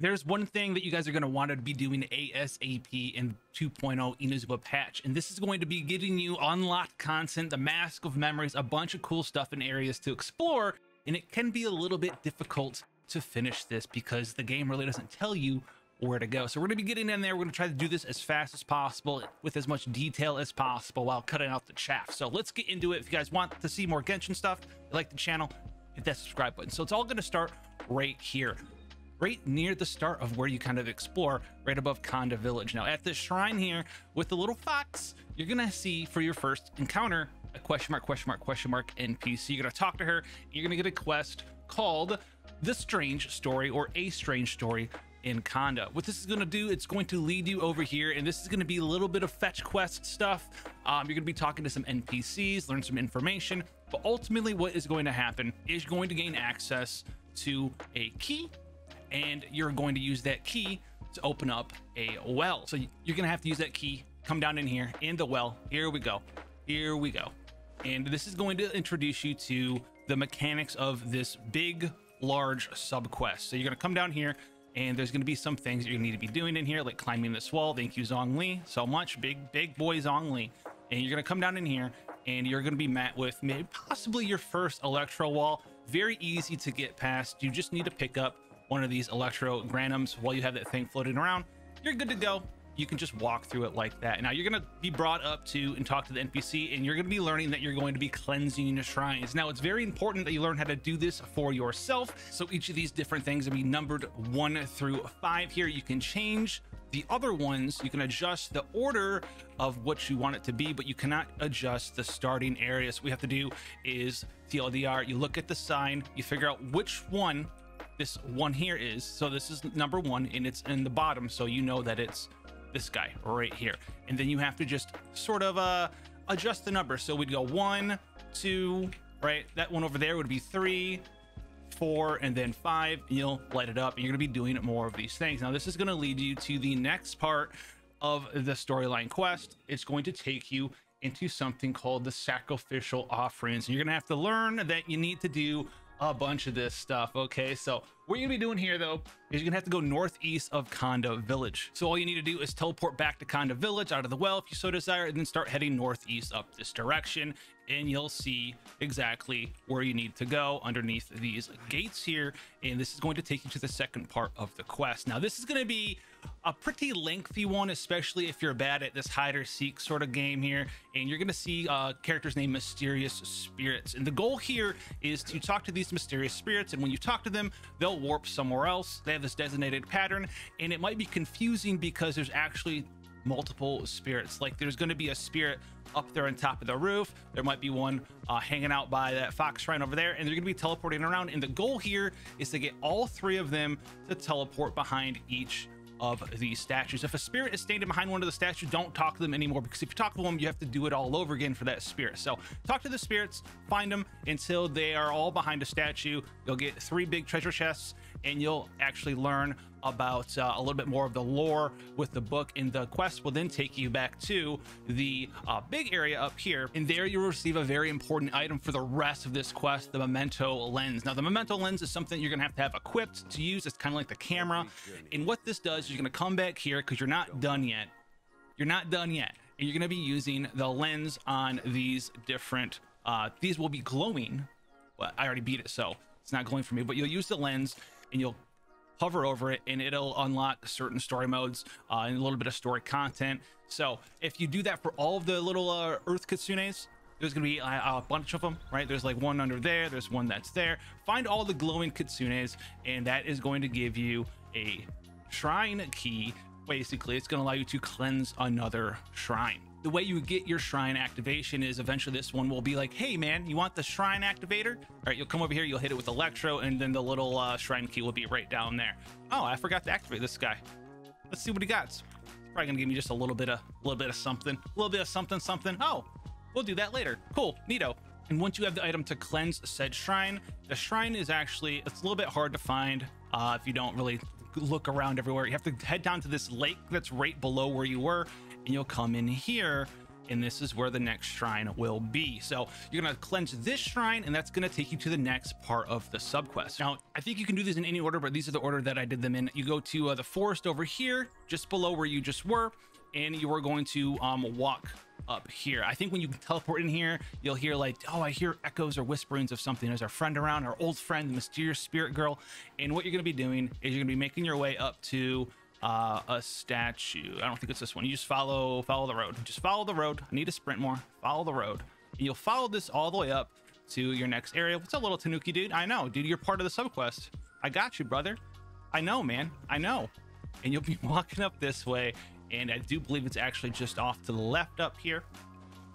there's one thing that you guys are going to want to be doing ASAP in 2.0 Inazuma patch, and this is going to be getting you unlocked content, the Mask of Memories, a bunch of cool stuff and areas to explore, and it can be a little bit difficult to finish this because the game really doesn't tell you where to go. So we're going to be getting in there. We're going to try to do this as fast as possible with as much detail as possible while cutting out the chaff. So let's get into it. If you guys want to see more Genshin stuff, like the channel, hit that subscribe button. So it's all going to start right here right near the start of where you kind of explore right above Konda Village. Now at this shrine here with the little fox, you're gonna see for your first encounter a question mark, question mark, question mark NPC. You're gonna talk to her, you're gonna get a quest called The Strange Story or A Strange Story in Konda. What this is going to do, it's going to lead you over here, and this is going to be a little bit of fetch quest stuff. Um, you're going to be talking to some NPCs, learn some information, but ultimately what is going to happen is you're going to gain access to a key and you're going to use that key to open up a well. So you're gonna have to use that key, come down in here in the well. Here we go. Here we go. And this is going to introduce you to the mechanics of this big, large sub quest. So you're gonna come down here and there's going to be some things you're to need to be doing in here, like climbing this wall. Thank you, Zhongli, so much. Big, big boy Zhongli. And you're going to come down in here and you're going to be met with maybe possibly your first electro wall. Very easy to get past. You just need to pick up one of these electro granums while you have that thing floating around, you're good to go. You can just walk through it like that. Now you're to be brought up to and talk to the NPC and you're to be learning that you're going to be cleansing the shrines. Now it's very important that you learn how to do this for yourself. So each of these different things will be numbered one through five here. You can change the other ones, you can adjust the order of what you want it to be, but you cannot adjust the starting area. So what we have to do is TLDR, you look at the sign, you figure out which one this one here is. So this is number one and it's in the bottom. So you know that it's this guy right here. And then you have to just sort of uh, adjust the number. So we'd go one, two, right? That one over there would be three, four, and then five. And you'll light it up and you're gonna be doing more of these things. Now this is gonna lead you to the next part of the storyline quest. It's going to take you into something called the sacrificial offerings. And you're gonna have to learn that you need to do a bunch of this stuff. Okay, so what you're gonna be doing here though is you're gonna have to go northeast of Konda Village. So all you need to do is teleport back to Konda Village out of the well if you so desire, and then start heading northeast up this direction and you'll see exactly where you need to go underneath these gates here. And this is going to take you to the second part of the quest. Now, this is going to be a pretty lengthy one, especially if you're bad at this hide or seek sort of game here. And you're going to see uh, characters named Mysterious Spirits. And the goal here is to talk to these mysterious spirits. And when you talk to them, they'll warp somewhere else. They have this designated pattern. And it might be confusing because there's actually multiple spirits. Like there's going to be a spirit up there on top of the roof. There might be one uh, hanging out by that fox shrine over there, and they're going to be teleporting around. And the goal here is to get all three of them to teleport behind each of these statues. If a spirit is standing behind one of the statues, don't talk to them anymore because if you talk to them, you have to do it all over again for that spirit. So talk to the spirits, find them until they are all behind a statue. You'll get three big treasure chests and you'll actually learn about uh, a little bit more of the lore with the book. And the quest will then take you back to the uh, big area up here. And there you'll receive a very important item for the rest of this quest the memento lens. Now the memento lens is something you're gonna have to have equipped to use. It's kind of like the camera. And what this does is you're gonna come back here because you're not done yet. You're not done yet. And you're gonna be using the lens on these different uh these will be glowing. Well i already beat it so it's not glowing for me but you'll use the lens and you'll hover over it and it'll unlock certain story modes uh, and a little bit of story content. So if you do that for all of the little uh, Earth Kitsunes, there's gonna be a, a, bunch of them, right? There's like one under there, there's one that's there. Find all the glowing Kitsunes and that is going to give you a shrine key. Basically, it's gonna allow you to cleanse another shrine the way you get your shrine activation is eventually this one will be like, hey man, you want the shrine activator? All right, you'll come over here, you'll hit it with electro, and then the little uh, shrine key will be right down there. Oh, I forgot to activate this guy. Let's see what he got. It's probably gonna give me just a little bit of, a little bit of something, a little bit of something, something. Oh, we'll do that later. Cool, neato. And once you have the item to cleanse said shrine, the shrine is actually, it's a little bit hard to find uh, if you don't really look around everywhere. You have to head down to this lake that's right below where you were and you'll come in here and this is where the next shrine will be. So you're gonna cleanse this shrine, and that's gonna take you to the next part of the subquest. Now, I think you can do this in any order, but these are the order that I did them in. You go to uh, the forest over here, just below where you just were, and you are going to um, walk up here. I think when you teleport in here, you'll hear like, oh, I hear echoes or whisperings of something. There's our friend around, our old friend, the mysterious spirit girl. And what you're to be doing is you're to be making your way up to uh, a statue. I don't think it's this one. You just follow follow the road. Just follow the road. I need to sprint more. Follow the road. And you'll follow this all the way up to your next area. What's a little Tanuki dude? I know, dude. You're part of the subquest. I got you, brother. I know, man. I know. And you'll be walking up this way and I do believe it's actually just off to the left up here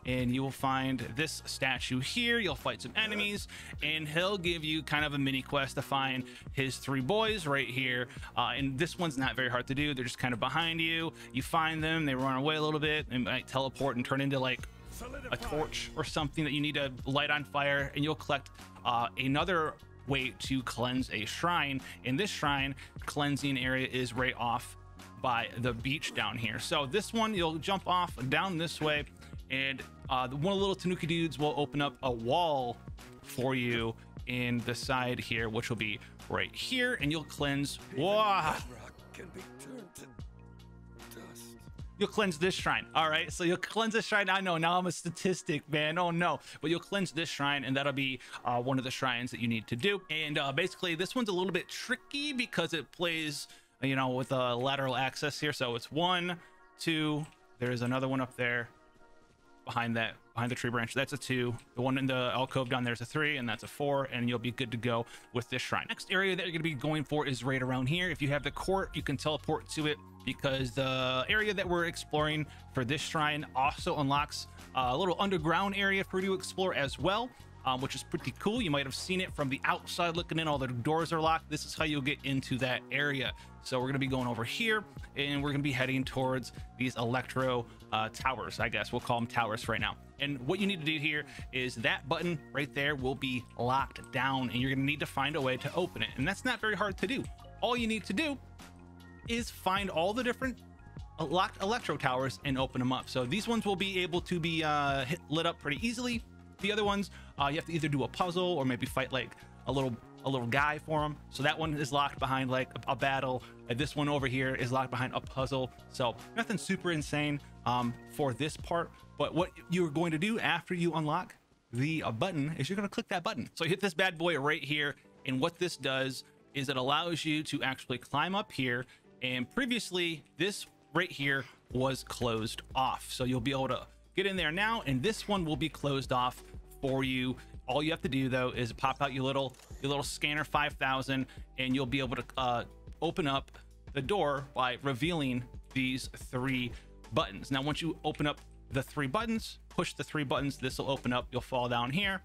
and you will find this statue here. You'll fight some enemies, and he'll give you kind of a mini quest to find his three boys right here. Uh, and this one's not very hard to do. They're just kind of behind you. You find them, they run away a little bit, and might teleport and turn into like a torch or something that you need to light on fire, and you'll collect uh, another way to cleanse a shrine. In this shrine, cleansing area is right off by the beach down here. So this one, you'll jump off down this way and uh, one of the little Tanuki dudes will open up a wall for you in the side here, which will be right here, and you'll cleanse. You'll cleanse this shrine. All right. So you'll cleanse this shrine. I know now I'm a statistic, man. Oh no. But you'll cleanse this shrine, and that'll be uh, one of the shrines that you need to do. And uh, basically, this one's a little bit tricky because it plays you know, with a lateral access here. So it's one, two, there's another one up there behind that, behind the tree branch. That's a two. The one in the alcove down there is a three, and that's a four, and you'll be good to go with this shrine. Next area that you're gonna be going for is right around here. If you have the court, you can teleport to it because the area that we're exploring for this shrine also unlocks uh, a little underground area for you to explore as well um, which is pretty cool. You might have seen it from the outside looking in. All the doors are locked. This is how you'll get into that area. So we're going to be going over here and we're going to be heading towards these electro uh, towers, I guess. We'll call them towers right now. And what you need to do here is that button right there will be locked down and you're going to need to find a way to open it. And that's not very hard to do. All you need to do is find all the different locked electro towers and open them up. So these ones will be able to be uh, hit, lit up pretty easily. The other ones, uh, you have to either do a puzzle or maybe fight like a little a little guy for them. So that one is locked behind like a, a battle. And this one over here is locked behind a puzzle. So nothing super insane um, for this part. But what you're going to do after you unlock the uh, button is you're going to click that button. So hit this bad boy right here. And what this does is it allows you to actually climb up here. And previously, this right here was closed off. So you'll be able to get in there now. And this one will be closed off for you. All you have to do though is pop out your little your little scanner 5000 and you'll be able to uh, open up the door by revealing these three buttons. Now, once you open up the three buttons, push the three buttons, this will open up. You'll fall down here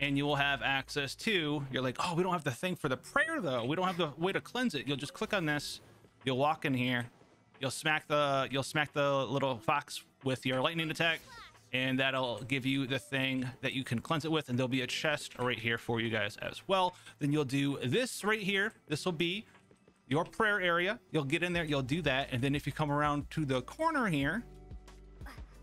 and you will have access to, you're like, oh, we don't have the thing for the prayer though. We don't have the way to cleanse it. You'll just click on this. You'll walk in here. You'll smack the, you'll smack the little fox with your lightning attack and that'll give you the thing that you can cleanse it with and there'll be a chest right here for you guys as well. Then you'll do this right here. This will be your prayer area. You'll get in there you'll do that. And then if you come around to the corner here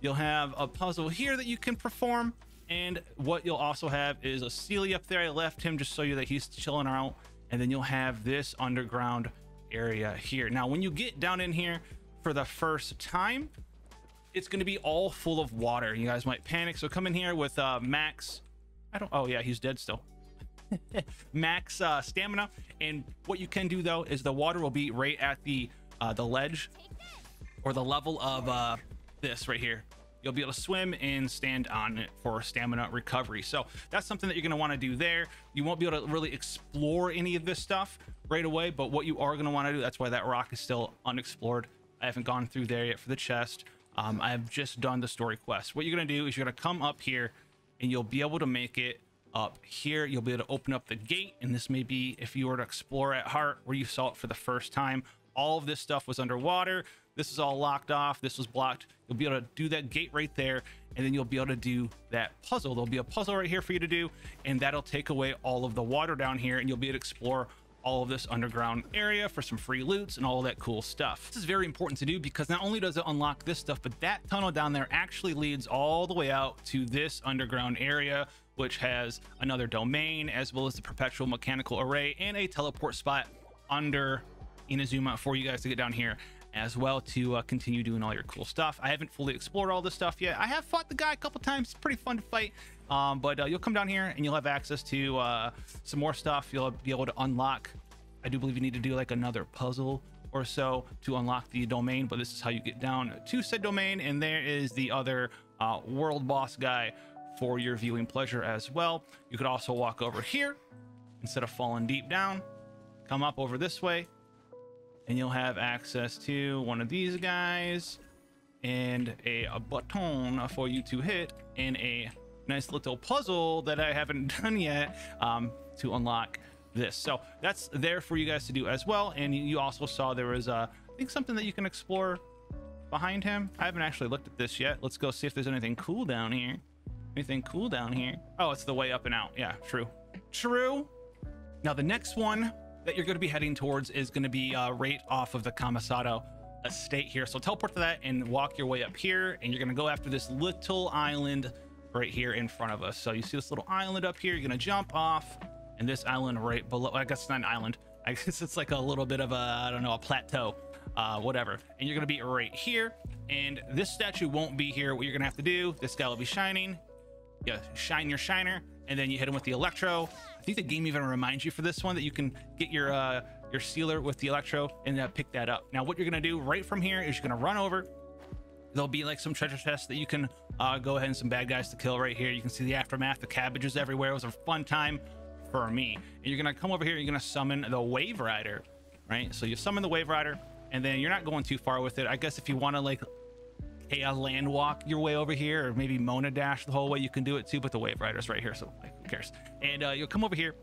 you'll have a puzzle here that you can perform. And what you'll also have is a Seelie up there. I left him just so you that he's chilling out. And then you'll have this underground area here. Now when you get down in here for the first time it's going to be all full of water. You guys might panic. So come in here with uh, max. I don't. Oh yeah, he's dead still. max uh, stamina. And what you can do though is the water will be right at the uh, the ledge or the level of uh, this right here. You'll be able to swim and stand on it for stamina recovery. So that's something that you're going to want to do there. You won't be able to really explore any of this stuff right away, but what you are going to want to do, that's why that rock is still unexplored. I haven't gone through there yet for the chest um, I've just done the story quest. What you're going to do is you're going to come up here and you'll be able to make it up here. You'll be able to open up the gate. And this may be if you were to explore at heart where you saw it for the first time. All of this stuff was underwater. This is all locked off. This was blocked. You'll be able to do that gate right there. And then you'll be able to do that puzzle. There'll be a puzzle right here for you to do. And that'll take away all of the water down here. And you'll be able to explore all of this underground area for some free loots and all that cool stuff. This is very important to do because not only does it unlock this stuff, but that tunnel down there actually leads all the way out to this underground area, which has another domain as well as the perpetual mechanical array and a teleport spot under Inazuma for you guys to get down here as well to uh, continue doing all your cool stuff. I haven't fully explored all this stuff yet. I have fought the guy a couple times. It's pretty fun to fight. Um, but uh, you'll come down here and you'll have access to uh, some more stuff. You'll be able to unlock. I do believe you need to do like another puzzle or so to unlock the domain, but this is how you get down to said domain. And there is the other uh, world boss guy for your viewing pleasure as well. You could also walk over here instead of falling deep down, come up over this way, and you'll have access to one of these guys and a, a button for you to hit and a nice little puzzle that I haven't done yet um, to unlock this. So that's there for you guys to do as well. And you also saw there was, uh, I think, something that you can explore behind him. I haven't actually looked at this yet. Let's go see if there's anything cool down here. Anything cool down here? Oh, it's the way up and out. Yeah, true. True. Now, the next one that you're going to be heading towards is going to be uh, right off of the Kamisato estate here. So teleport to that and walk your way up here. And you're going to go after this little island right here in front of us. So you see this little island up here. You're going to jump off and this island right below. I guess it's not an island. I guess it's like a little bit of a, I don't know, a plateau, uh, whatever. And you're going to be right here. And this statue won't be here. What you're going to have to do, this guy will be shining. Yeah, shine your shiner. And then you hit him with the electro. I think the game even reminds you for this one that you can get your uh, your sealer with the electro and uh, pick that up. Now, what you're to do right from here is you're to run over there'll be like some treasure chests that you can uh, go ahead and some bad guys to kill right here. You can see the aftermath, the cabbages everywhere. It was a fun time for me. And you're gonna come over here, you're gonna summon the Wave Rider, right? So you summon the Wave Rider, and then you're not going too far with it. I guess if you want to like a, a land walk your way over here, or maybe Mona Dash the whole way, you can do it too. But the Wave Rider's right here, so who cares? And uh, you'll come over here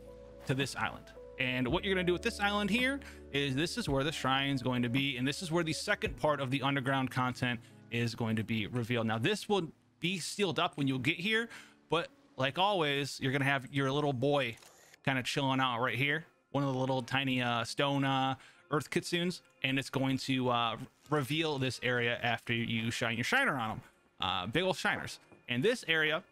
to this island. And what you're going to do with this island here is this is where the shrine's going to be. And this is where the second part of the underground content is going to be revealed. Now, this will be sealed up when you get here, but like always, you're going to have your little boy kind of chilling out right here. One of the little tiny uh, stone uh, earth kitsunes, and it's going to uh, reveal this area after you shine your shiner on them. Uh, big old shiners. And this area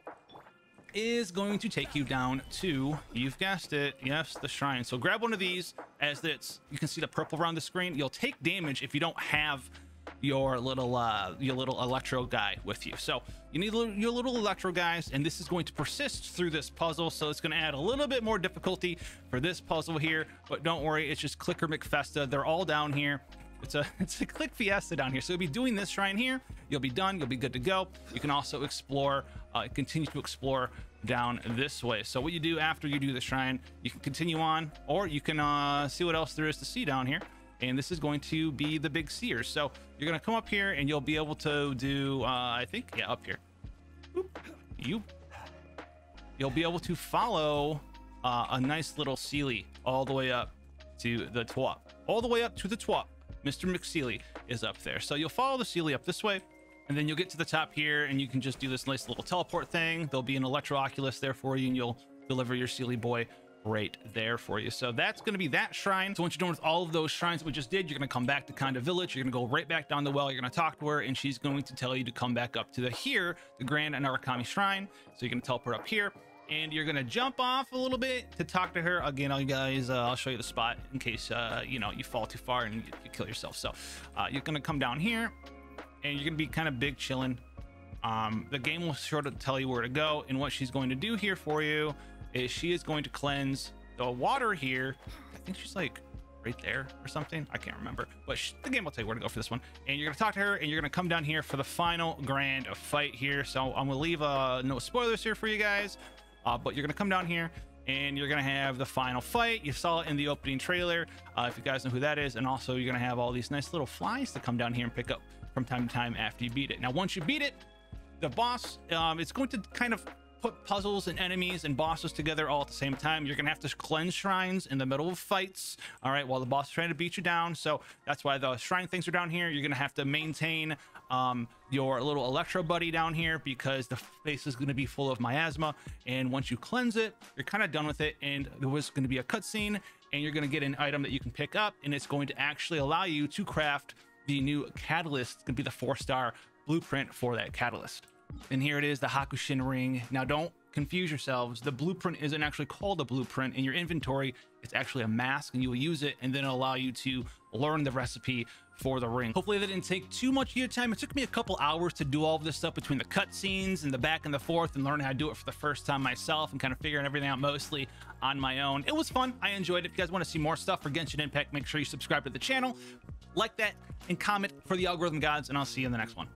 is going to take you down to, you've guessed it, yes, the shrine. So grab one of these as it's, you can see the purple around the screen. You'll take damage if you don't have your little uh, your little electro guy with you. So you need your little electro guys, and this is going to persist through this puzzle. So it's going to add a little bit more difficulty for this puzzle here. But don't worry, it's just Clicker McFesta. They're all down here. It's a it's a click fiesta down here. So you'll be doing this shrine here. You'll be done. You'll be good to go. You can also explore, uh, continue to explore down this way. So what you do after you do the shrine, you can continue on, or you can uh, see what else there is to see down here and this is going to be the big seers. So you're going to come up here and you'll be able to do, uh, I think, yeah, up here. You. You'll be able to follow uh, a nice little Seelie all the way up to the twop. All the way up to the twop. Mr. McSeely is up there. So you'll follow the Seelie up this way, and then you'll get to the top here, and you can just do this nice little teleport thing. There'll be an Electro Oculus there for you, and you'll deliver your Seelie boy right there for you. So that's going to be that shrine. So once you're done with all of those shrines that we just did, you're going to come back to Konda Village. You're going to go right back down the well. You're going to talk to her, and she's going to tell you to come back up to the here, the Grand Narukami Shrine. So you're going to teleport up here, and you're going to jump off a little bit to talk to her. Again, you guys, uh, I'll show you the spot in case, uh, you know, you fall too far and you, you kill yourself. So uh, you're going to come down here, and you're going to be kind of big chilling. Um, the game will sort of tell you where to go, and what she's going to do here for you is she is going to cleanse the water here. I think she's like right there or something. I can't remember, but the game will tell you where to go for this one. And you're gonna talk to her, and you're gonna come down here for the final grand fight here. So I'm gonna leave uh, no spoilers here for you guys, uh, but you're gonna come down here. And you're gonna have the final fight. You saw it in the opening trailer. Uh, if you guys know who that is, and also you're gonna have all these nice little flies to come down here and pick up from time to time after you beat it. Now, once you beat it, the boss um, it's going to kind of put puzzles and enemies and bosses together all at the same time. You're gonna have to cleanse shrines in the middle of fights, all right, while the boss is trying to beat you down. So that's why the shrine things are down here. You're gonna have to maintain um, your little electro buddy down here because the space is gonna be full of miasma. And once you cleanse it, you're kind of done with it. And there was gonna be a cutscene, and you're gonna get an item that you can pick up, and it's going to actually allow you to craft the new catalyst. It's gonna be the four star blueprint for that catalyst. And here it is, the Hakushin ring. Now don't confuse yourselves. The blueprint isn't actually called a blueprint in your inventory. It's actually a mask and you will use it and then it'll allow you to learn the recipe for the ring. Hopefully that didn't take too much of your time. It took me a couple hours to do all of this stuff between the cutscenes and the back and the forth and learning how to do it for the first time myself and kind of figuring everything out mostly on my own. It was fun. I enjoyed it. If you guys want to see more stuff for Genshin Impact, make sure you subscribe to the channel, like that, and comment for the algorithm gods, and I'll see you in the next one.